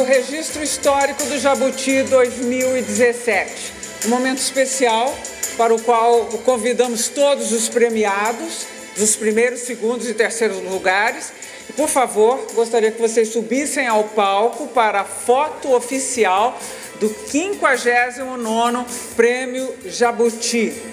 Do Registro Histórico do Jabuti 2017. Um momento especial para o qual convidamos todos os premiados, dos primeiros, segundos e terceiros lugares. E, por favor, gostaria que vocês subissem ao palco para a foto oficial do 59º Prêmio Jabuti.